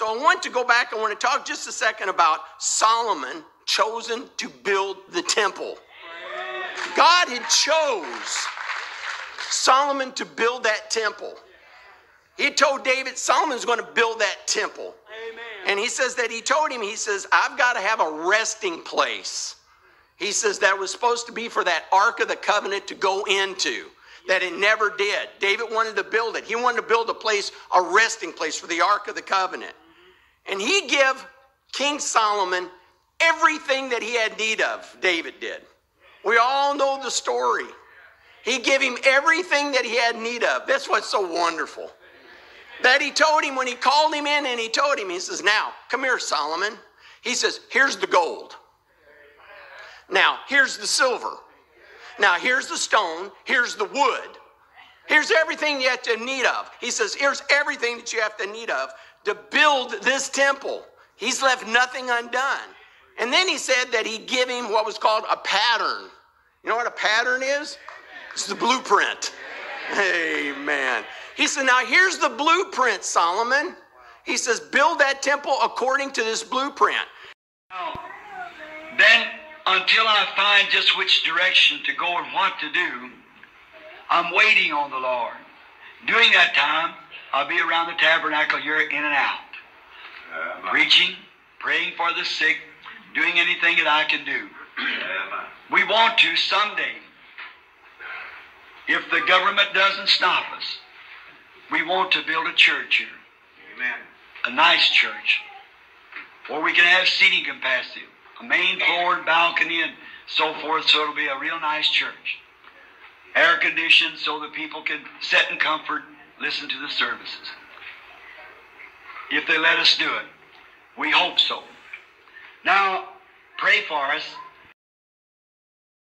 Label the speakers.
Speaker 1: So I want to go back. I want to talk just a second about Solomon chosen to build the temple. God had chose Solomon to build that temple. He told David Solomon's going to build that temple. Amen. And he says that he told him, he says, I've got to have a resting place. He says that was supposed to be for that Ark of the Covenant to go into, that it never did. David wanted to build it. He wanted to build a place, a resting place for the Ark of the Covenant. And he gave King Solomon everything that he had need of, David did. We all know the story. He gave him everything that he had need of. That's what's so wonderful. That he told him when he called him in and he told him, he says, Now, come here, Solomon. He says, Here's the gold. Now, here's the silver. Now, here's the stone. Here's the wood. Here's everything you have to need of. He says, Here's everything that you have to need of to build this temple. He's left nothing undone. And then he said that he gave him what was called a pattern. You know what a pattern is? It's the blueprint. Amen. He said, Now here's the blueprint, Solomon. He says, Build that temple according to this blueprint.
Speaker 2: Now, then, until I find just which direction to go and what to do, I'm waiting on the Lord. During that time, I'll be around the tabernacle here in and out, preaching, praying for the sick, doing anything that I can do. We want to someday. If the government doesn't stop us, we want to build a church here. Amen. A nice church. Where we can have seating capacity, a main floor and balcony and so forth, so it'll be a real nice church. Air conditioned so that people can sit in comfort, listen to the services. If they let us do it. We hope so. Now, pray for us